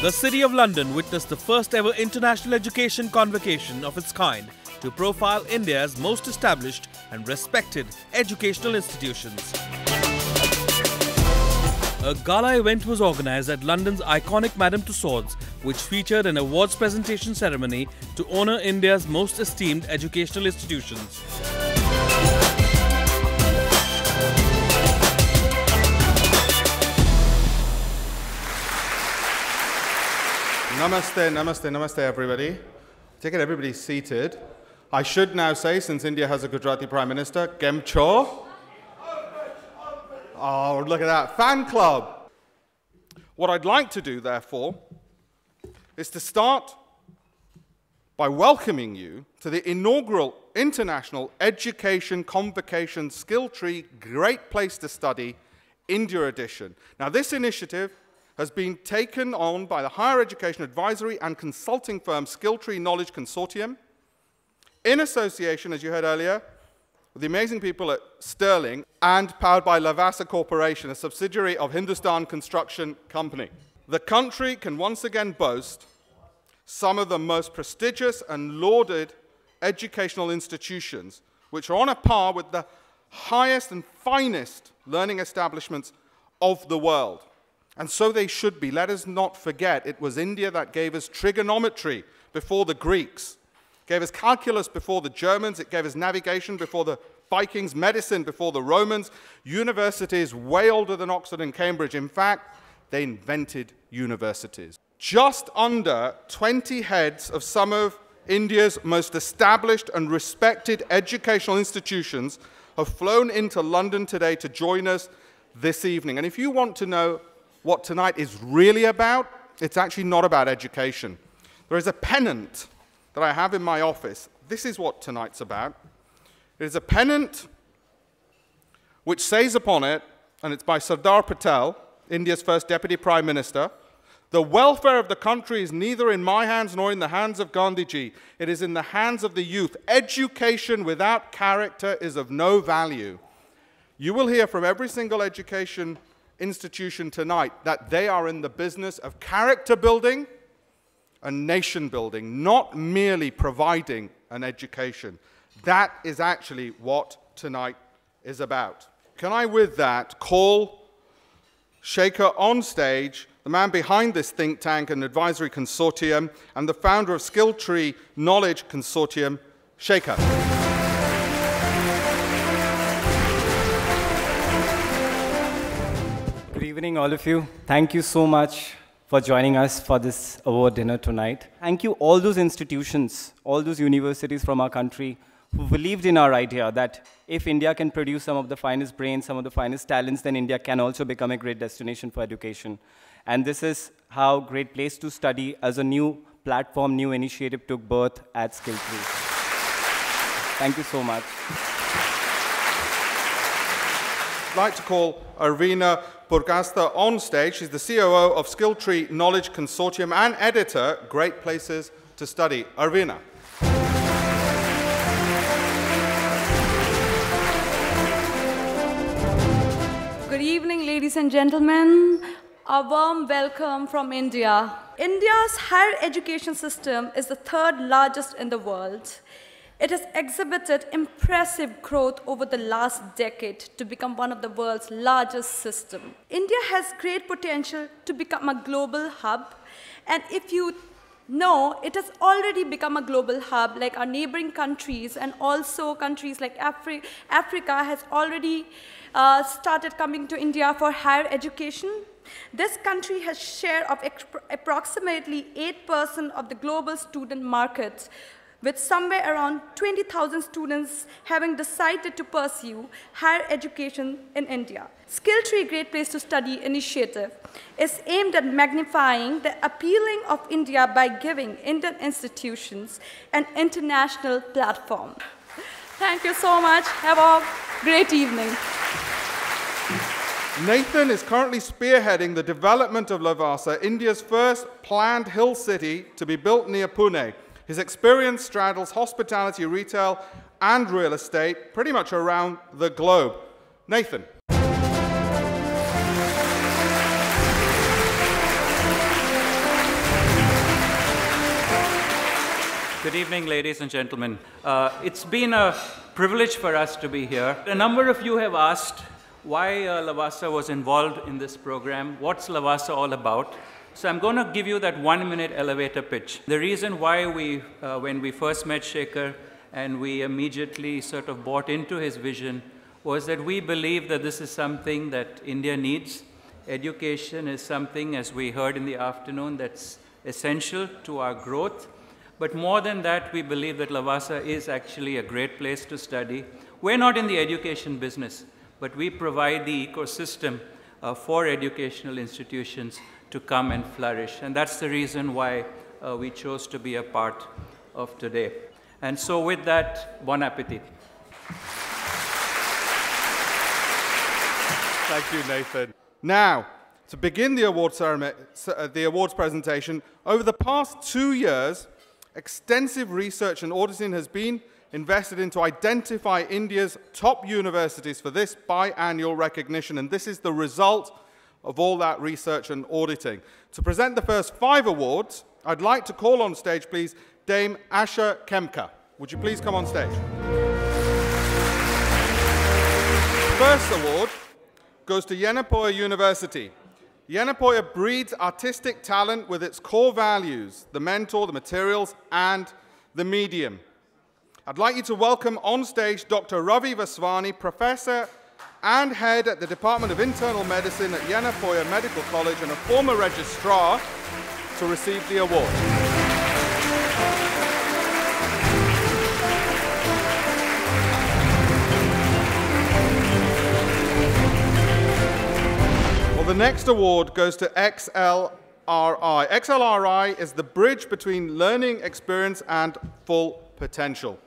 The City of London witnessed the first ever international education convocation of its kind to profile India's most established and respected educational institutions. A gala event was organized at London's iconic Madame Tussauds, which featured an awards presentation ceremony to honor India's most esteemed educational institutions. Namaste, namaste, namaste, everybody. Take it, everybody's seated. I should now say, since India has a Gujarati Prime Minister, Gemcho. Oh, look at that. Fan club. What I'd like to do, therefore, is to start by welcoming you to the inaugural International Education Convocation Skill Tree Great Place to Study India Edition. Now, this initiative has been taken on by the higher education advisory and consulting firm Skilltree Knowledge Consortium in association, as you heard earlier, with the amazing people at Sterling and powered by Lavasa Corporation, a subsidiary of Hindustan Construction Company. The country can once again boast some of the most prestigious and lauded educational institutions, which are on a par with the highest and finest learning establishments of the world. And so they should be. Let us not forget it was India that gave us trigonometry before the Greeks, gave us calculus before the Germans, it gave us navigation before the Vikings, medicine before the Romans, universities way older than Oxford and Cambridge. In fact, they invented universities. Just under 20 heads of some of India's most established and respected educational institutions have flown into London today to join us this evening. And if you want to know what tonight is really about, it's actually not about education. There is a pennant that I have in my office. This is what tonight's about. It is a pennant which says upon it, and it's by Sardar Patel, India's first deputy prime minister, the welfare of the country is neither in my hands nor in the hands of Gandhiji. It is in the hands of the youth. Education without character is of no value. You will hear from every single education institution tonight that they are in the business of character building and nation building, not merely providing an education. That is actually what tonight is about. Can I, with that, call Shekhar on stage, the man behind this think tank and advisory consortium, and the founder of Skilltree Knowledge Consortium, Shekhar. Evening, all of you. Thank you so much for joining us for this award dinner tonight. Thank you, all those institutions, all those universities from our country who believed in our idea that if India can produce some of the finest brains, some of the finest talents, then India can also become a great destination for education. And this is how Great Place to Study as a new platform, new initiative took birth at Skilltree. Thank you so much. Like to call Arvina Burgasta on stage. She's the COO of Skilltree Knowledge Consortium and editor, Great Places to Study. Arvina. Good evening, ladies and gentlemen. A warm welcome from India. India's higher education system is the third largest in the world. It has exhibited impressive growth over the last decade to become one of the world's largest systems. India has great potential to become a global hub, and if you know, it has already become a global hub, like our neighboring countries, and also countries like Afri Africa has already uh, started coming to India for higher education. This country has share of approximately 8% of the global student market, with somewhere around 20,000 students having decided to pursue higher education in India. Skill Tree Great Place to Study initiative is aimed at magnifying the appealing of India by giving Indian institutions an international platform. Thank you so much. Have a great evening. Nathan is currently spearheading the development of Lavasa, India's first planned hill city to be built near Pune. His experience straddles hospitality, retail, and real estate pretty much around the globe. Nathan. Good evening, ladies and gentlemen. Uh, it's been a privilege for us to be here. A number of you have asked why uh, Lavasa was involved in this program. What's Lavasa all about? So I'm going to give you that one minute elevator pitch. The reason why we, uh, when we first met Shekhar and we immediately sort of bought into his vision was that we believe that this is something that India needs. Education is something, as we heard in the afternoon, that's essential to our growth. But more than that, we believe that Lavasa is actually a great place to study. We're not in the education business but we provide the ecosystem uh, for educational institutions to come and flourish. And that's the reason why uh, we chose to be a part of today. And so with that, bon appetit. Thank you, Nathan. Now, to begin the, award ceremony, uh, the awards presentation, over the past two years, extensive research and auditing has been invested in to identify India's top universities for this biannual recognition, and this is the result of all that research and auditing. To present the first five awards, I'd like to call on stage, please, Dame Asha Khemka. Would you please come on stage? First award goes to Yenepoya University. Yenepoya breeds artistic talent with its core values, the mentor, the materials, and the medium. I'd like you to welcome on stage Dr. Ravi Vaswani, Professor and Head at the Department of Internal Medicine at Yenepoya Medical College and a former registrar to receive the award. Well, the next award goes to XLRI. XLRI is the bridge between learning experience and full potential.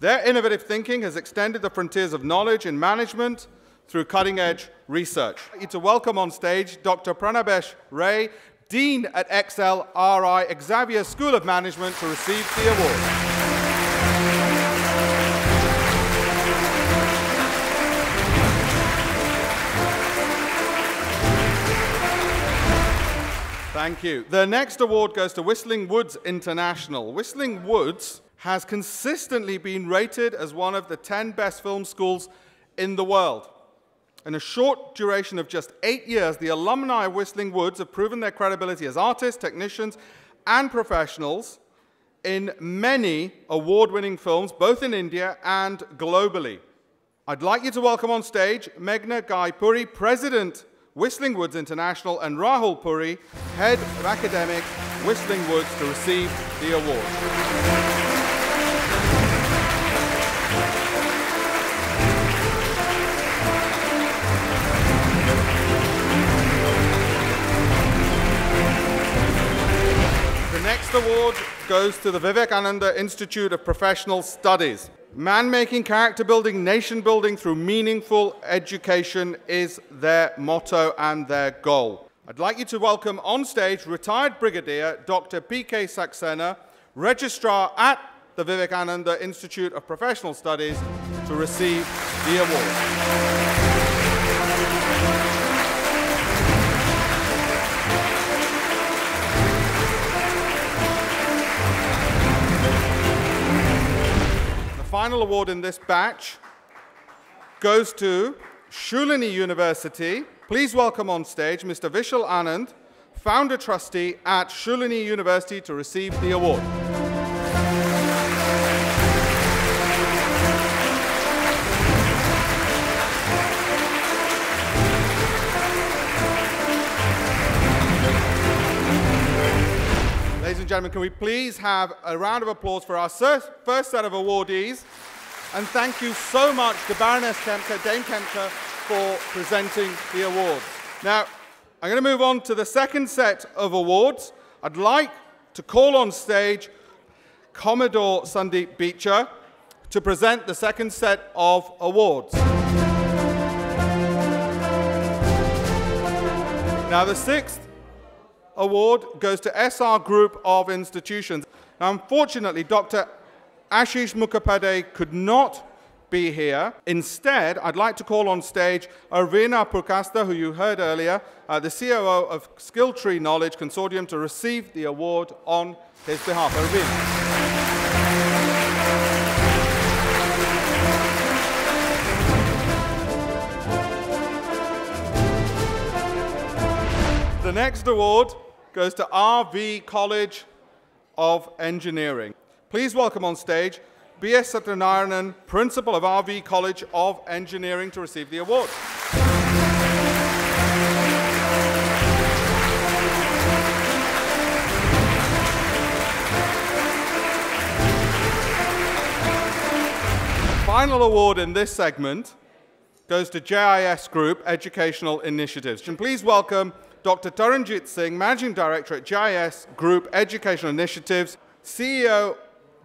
Their innovative thinking has extended the frontiers of knowledge in management through cutting edge research. Like to welcome on stage Dr. Pranabesh Ray, Dean at XLRI Xavier School of Management, to receive the award. Thank you. The next award goes to Whistling Woods International. Whistling Woods has consistently been rated as one of the 10 best film schools in the world. In a short duration of just eight years, the alumni of Whistling Woods have proven their credibility as artists, technicians, and professionals in many award winning films, both in India and globally. I'd like you to welcome on stage Meghna Ghai Puri, President, Whistling Woods International, and Rahul Puri, Head of Academic, Whistling Woods, to receive the award. Award goes to the Vivekananda Institute of Professional Studies. Man making, character building, nation building through meaningful education is their motto and their goal. I'd like you to welcome on stage retired Brigadier Dr. P.K. Saxena, Registrar at the Vivekananda Institute of Professional Studies, to receive the award. Final award in this batch goes to Shoolini University. Please welcome on stage Mr. Vishal Anand, founder trustee at Shoolini University to receive the award. And gentlemen, can we please have a round of applause for our first set of awardees? And thank you so much to Baroness Khemka, Dame Khemka, for presenting the awards. Now, I'm going to move on to the second set of awards. I'd like to call on stage Commodore Sandeep Beecher to present the second set of awards. Now, the sixth award goes to SR Group of Institutions. Now, unfortunately, Dr. Ashish Mukhopadhyay could not be here. Instead, I'd like to call on stage Arvina Purkasta, who you heard earlier, uh, the COO of Skilltree Knowledge Consortium, to receive the award on his behalf. Arvina. Next award goes to RV College of Engineering. Please welcome on stage B.S. Satyanarayanan, Principal of RV College of Engineering, to receive the award. Final award in this segment goes to JIS Group Educational Initiatives. And please welcome Dr. Taranjit Singh, Managing Director at JIS Group Educational Initiatives, CEO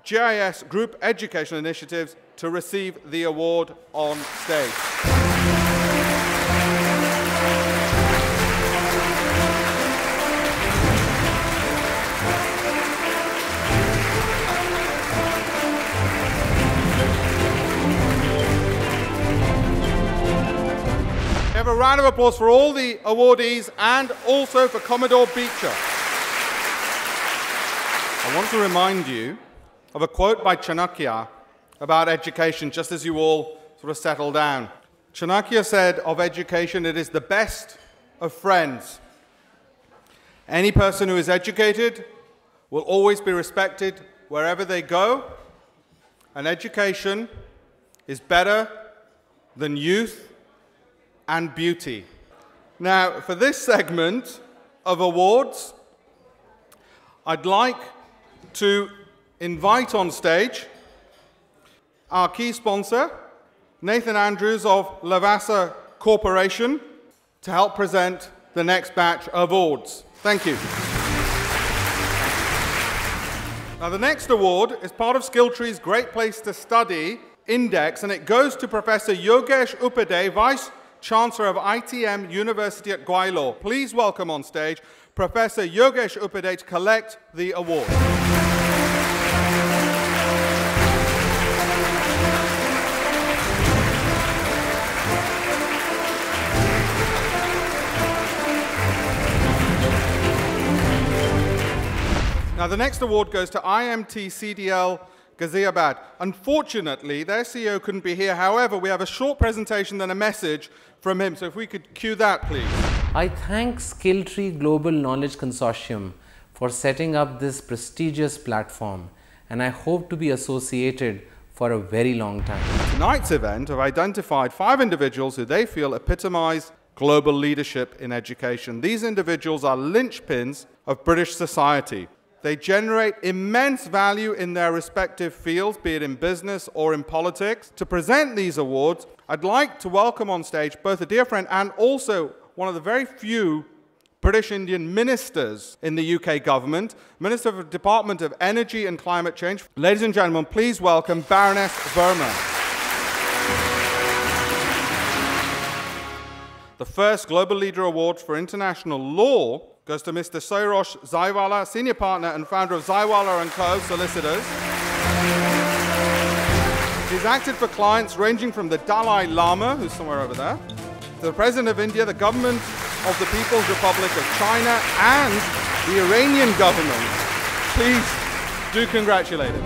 JIS Group Educational Initiatives, to receive the award on stage. A round of applause for all the awardees and also for Commodore Beecher. I want to remind you of a quote by Chanakya about education, just as you all sort of settle down. Chanakya said of education, it is the best of friends. Any person who is educated will always be respected wherever they go, and education is better than youth and beauty. Now, for this segment of awards, I'd like to invite on stage our key sponsor, Nathan Andrews of Lavasa Corporation, to help present the next batch of awards. Thank you. Now, the next award is part of Skilltree's Great Place to Study Index, and it goes to Professor Yogesh Upadhyay, Vice Chancellor of ITM University at Gwalior. Please welcome on stage Professor Yogesh Upadhyay to collect the award. Now, the next award goes to IMT CDL Ghaziabad. Unfortunately, their CEO couldn't be here. However, we have a short presentation and a message from him. So if we could cue that, please. I thank Skilltree Global Knowledge Consortium for setting up this prestigious platform and I hope to be associated for a very long time. Tonight's event have identified five individuals who they feel epitomize global leadership in education. These individuals are linchpins of British society. They generate immense value in their respective fields, be it in business or in politics. To present these awards, I'd like to welcome on stage both a dear friend and also one of the very few British Indian ministers in the UK government, Minister of the Department of Energy and Climate Change. Ladies and gentlemen, please welcome Baroness Verma. The first Global Leader Award for International Law goes to Mr. Sarosh Zaiwala, Senior Partner and Founder of Zaiwala & Co. Solicitors. He's acted for clients ranging from the Dalai Lama, who's somewhere over there, to the President of India, the government of the People's Republic of China, and the Iranian government. Please do congratulate him.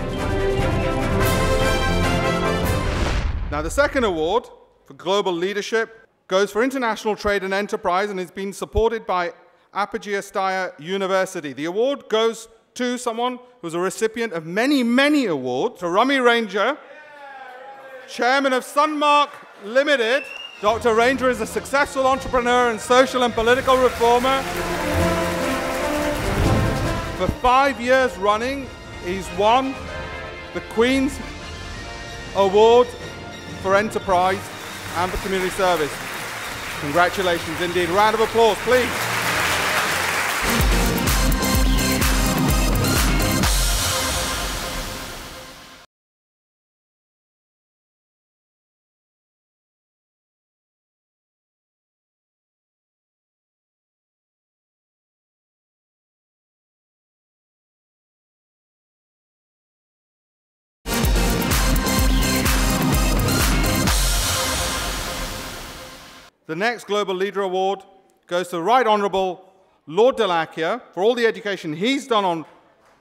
Now, the second award for global leadership goes for international trade and enterprise and has been supported by Apeejay Stya University. The award goes to someone who's a recipient of many, many awards, to Rami Ranger, chairman of Sunmark Limited. Dr. Ranger is a successful entrepreneur and social and political reformer. For For five years running, he's won the Queen's Award for Enterprise and for Community Service. Congratulations indeed. Round of applause, please. The next Global Leader Award goes to the Right Honourable Lord Dholakia for all the education he's done on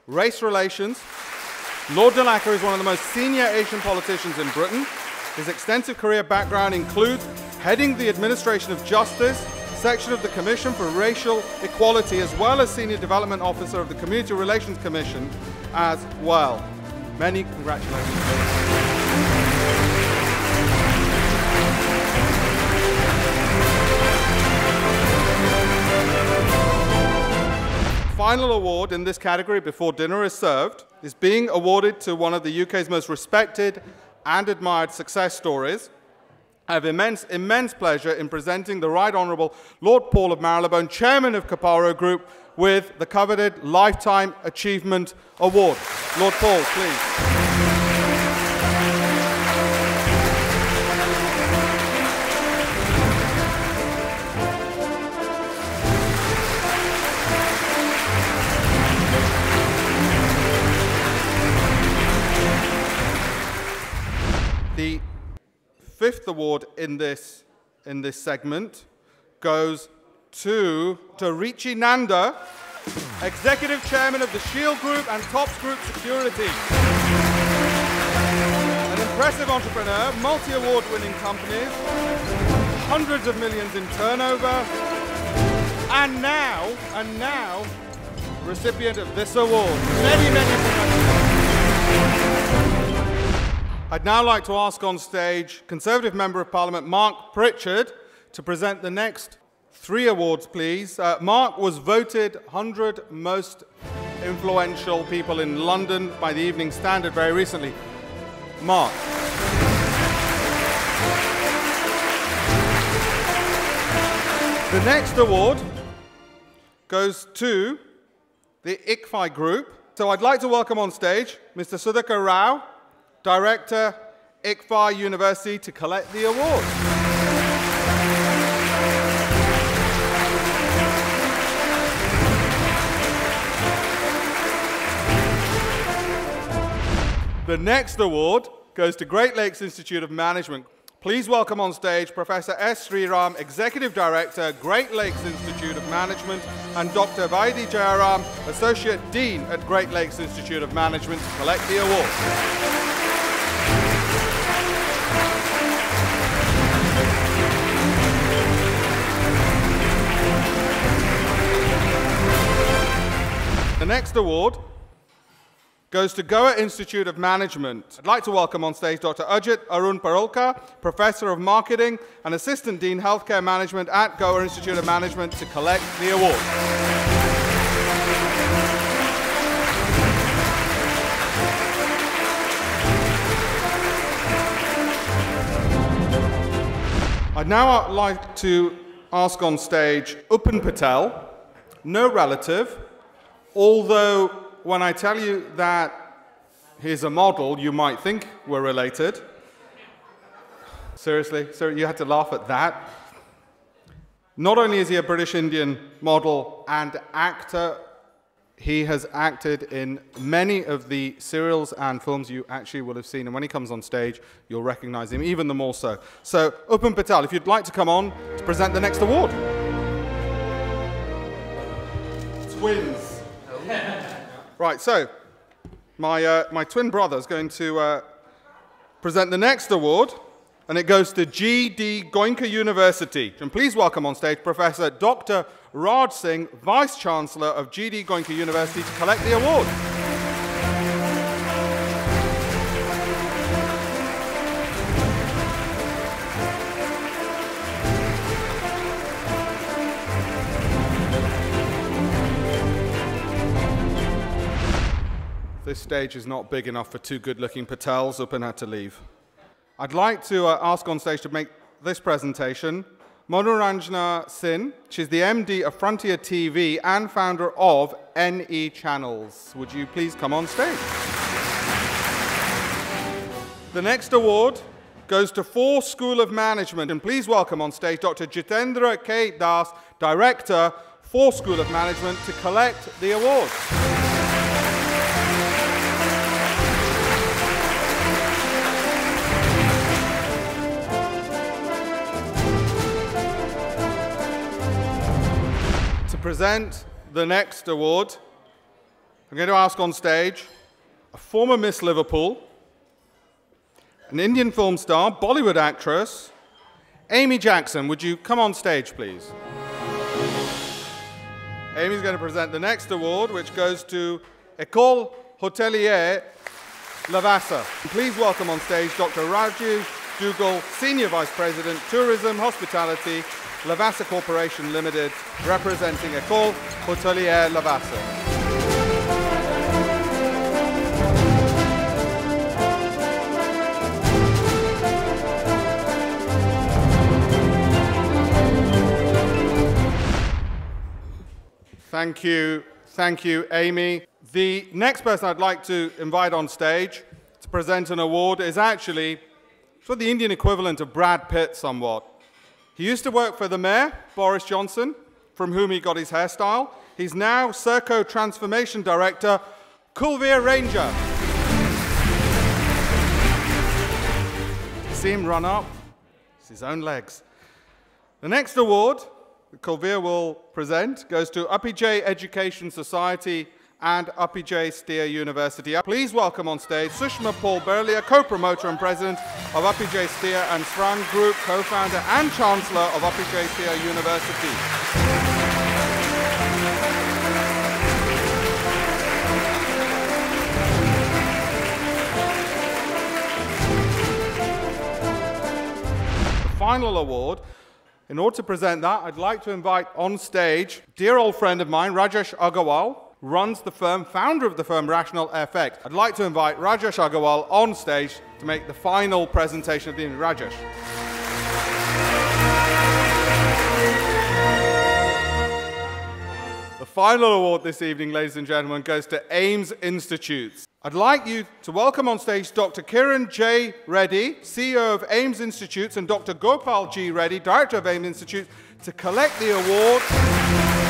race relations. Lord Dholakia is one of the most senior Asian politicians in Britain. His extensive career background includes heading the administration of justice, section of the Commission for Racial Equality, as well as Senior Development Officer of the Community Relations Commission as well. Many congratulations. Final award in this category before dinner is served is being awarded to one of the UK's most respected and admired success stories. I have immense, immense pleasure in presenting the Right Honourable Lord Paul of Marylebone, Chairman of Caparo Group, with the coveted Lifetime Achievement Award. Lord Paul, please. Fifth award in this, in this segment goes to, to Richi Nanda, Executive Chairman of the Shield Group and Tops Group Security. An impressive entrepreneur, multi-award winning companies, hundreds of millions in turnover, and now, and now, recipient of this award. Many, many congratulations. I'd now like to ask on stage Conservative Member of Parliament Mark Pritchard to present the next three awards, please. Uh, Mark was voted 100 most influential people in London by the Evening Standard very recently. Mark. The next award goes to the ICFI Group. So I'd like to welcome on stage Mr. Sudhakar Rao, Director, ICFI University, to collect the award. The next award goes to Great Lakes Institute of Management. Please welcome on stage Professor S. Sriram, Executive Director, Great Lakes Institute of Management, and Dr. Vaidi Jayaram, Associate Dean at Great Lakes Institute of Management, to collect the award. The next award goes to Goa Institute of Management. I'd like to welcome on stage Dr. Ajit Arun Parolkar, Professor of Marketing and Assistant Dean Healthcare Management at Goa Institute of Management to collect the award. I'd now like to ask on stage Upen Patel, no relative, although when I tell you that he's a model, you might think we're related. Seriously, sir, you had to laugh at that. Not only is he a British Indian model and actor, he has acted in many of the serials and films you actually will have seen. And when he comes on stage, you'll recognize him even the more so. So, Upen Patel, if you'd like to come on to present the next award. Twins. Right, so my, uh, my twin brother is going to uh, present the next award, and it goes to G.D. Goenka University. And please welcome on stage Professor Dr. Raj Singh, Vice Chancellor of G.D. Goenka University, to collect the award. This stage is not big enough for two good looking Patels. Upen had to leave. I'd like to uh, ask on stage to make this presentation Manoranjana Singh. She's the MD of Frontier TV and founder of NE Channels. Would you please come on stage? The next award goes to FORE School of Management. And please welcome on stage Dr. Jitendra K. Das, Director, FORE School of Management, to collect the awards. Present the next award, I'm going to ask on stage a former Miss Liverpool, an Indian film star, Bollywood actress, Amy Jackson. Would you come on stage, please? Amy's going to present the next award, which goes to École Hôtelière Lavasa. Please welcome on stage Dr. Raju Dugal, Senior Vice President, Tourism, Hospitality, Lavasa Corporation Limited, representing École Hotelière Lavasa. Thank you. Thank you, Amy. The next person I'd like to invite on stage to present an award is actually for the Indian equivalent of Brad Pitt somewhat. He used to work for the mayor, Boris Johnson, from whom he got his hairstyle. He's now Serco Transformation Director, Kulveer Ranger. See him run up? It's his own legs. The next award that will present goes to Apeejay Education Society and Apeejay Stya University. Please welcome on stage Sushma Paul Berlia, co-promoter and president of Apeejay Stya and Svran Group, co-founder and chancellor of Apeejay Stya University. The final award. In order to present that, I'd like to invite on stage dear old friend of mine, Rajesh Agarwal, runs the firm, founder of the firm Rational FX. I'd like to invite Rajesh Agarwal on stage to make the final presentation of the evening. Rajesh. The final award this evening, ladies and gentlemen, goes to AIMS Institutes. I'd like you to welcome on stage Dr. Kiran J. Reddy, CEO of AIMS Institutes, and Dr. Gopal G. Reddy, Director of AIMS Institutes, to collect the award.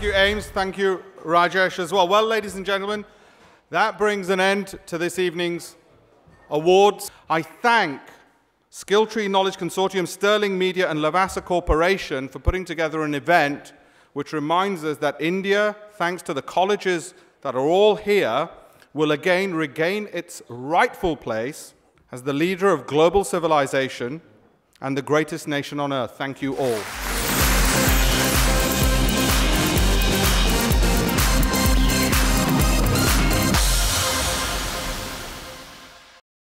Thank you, AIMS. Thank you, Rajesh, as well. Well, ladies and gentlemen, that brings an end to this evening's awards. I thank Skilltree Knowledge Consortium, Sterling Media, and Lavasa Corporation for putting together an event which reminds us that India, thanks to the colleges that are all here, will again regain its rightful place as the leader of global civilization and the greatest nation on earth. Thank you all.